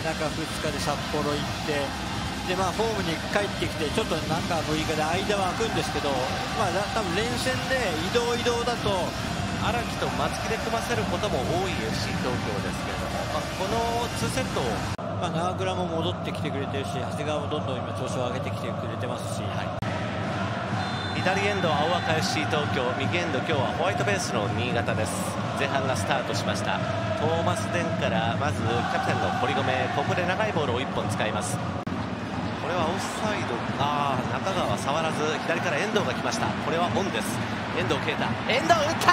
中2日で札幌行ってで、まあ、ホームに帰ってきてちょっと中6日で間は空くんですけど、まあ、多分連戦で移動移動だと荒木と松木で組ませることも多い FC 東京ですけれども、まあ、この2セットを、まあ、長倉も戻ってきてくれてるし長谷川もどんどん今調子を上げてきてくれてますし、はい、左エンドは青赤 FC 東京右エンド今日はホワイトベースの新潟です。前半がスタートしました。トーマス・デンからまずキャプテンの堀米ここで長いボールを1本使います。これはオフサイド。ああ中川触らず左から遠藤が来ました。これはオンです。遠藤啓太。遠藤打った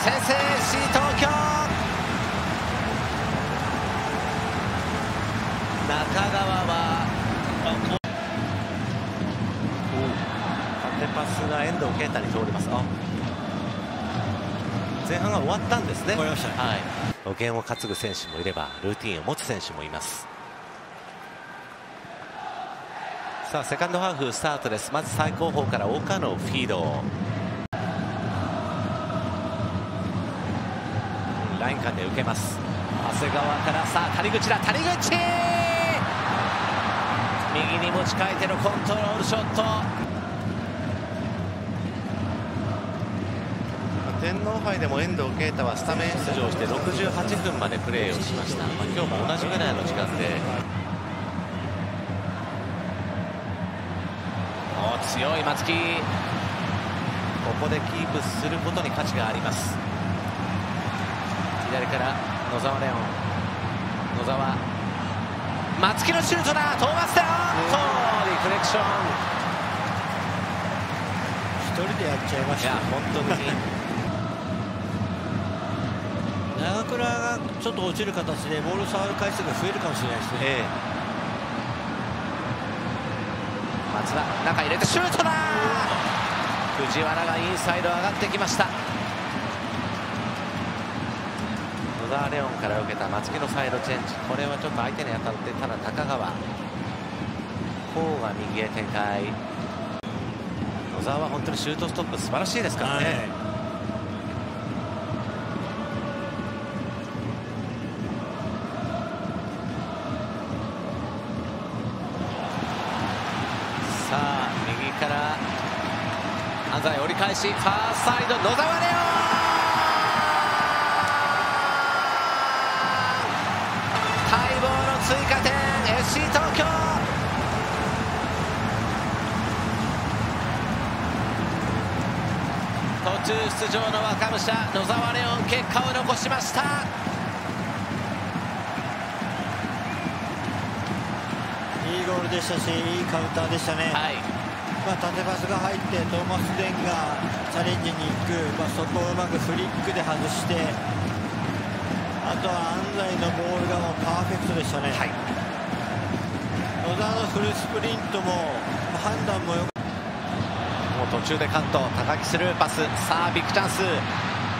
先制 FC 東京！中川は縦パスが遠藤啓太に通ります前半が終わったんですね。終わりました、ね、はい。保険を担ぐ選手もいればルーティンを持つ選手もいます。さあセカンドハーフスタートです。まず最後方から岡のフィード。ライン間で受けます。長谷川からさあ谷口だ谷口。右に持ち替えてのコントロールショット。天皇杯でも遠藤啓太はスタメン出場して68分までプレーをしました、まあ、今日も同じぐらいの時間で。お強い松木。ここでキープすることに価値があります。左から野沢レオン。野沢。松木のシュートだ！トーマスだ！とリフレクション。一人でやっちゃいました、いや本当にがちょっと落ちる形でボール触る回数が増えるかもしれないですね、ええ、松田中入れてシュートだ。藤原がインサイド上がってきました。野沢レオンから受けた松木のサイドチェンジ。これはちょっと相手に当たってただ高川。甲が右へ展開。野沢は本当にシュートストップ素晴らしいですからね、はいさあ右から。安西折り返しファーサイド野沢レオン。待望の追加点 FC 東京。途中出場の若武者野沢レオン結果を残しました。いいゴールでしたしいいカウンターでしたね、はい。まあ、縦パスが入ってトーマス・デンがチャレンジに行く、まあ、そこをうまくフリックで外してあとは安西のボールがもうパーフェクトでしたね、はい、野沢のフルスプリントも判断もよもう途中で関東高木スルーパスさあビッグチャンス。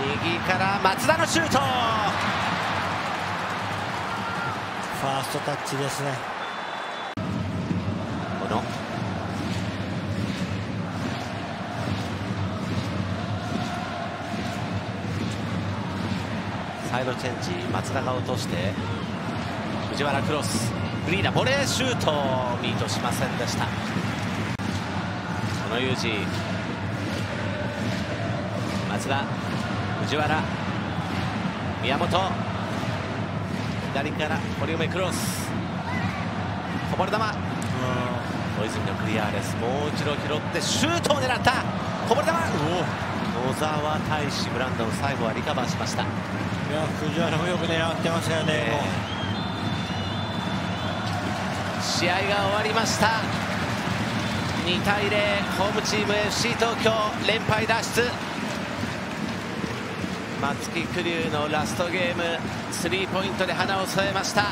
右から松田のシュート。ファーストタッチですね。このサイドチェンジ松田が落として藤原クロスフリーなボレーシュートミートしませんでした。小野裕二松田藤原宮本左から堀梅クロス。こぼれ球。小泉のクリアですもう一度拾ってシュートを狙った。こぼれ球野沢大志ブランドン最後はリカバーしました。いや藤原もよく狙ってましたよね、えー、試合が終わりました。2対0ホームチーム FC 東京連敗脱出。松木玖生のラストゲームスリーポイントで花を添えました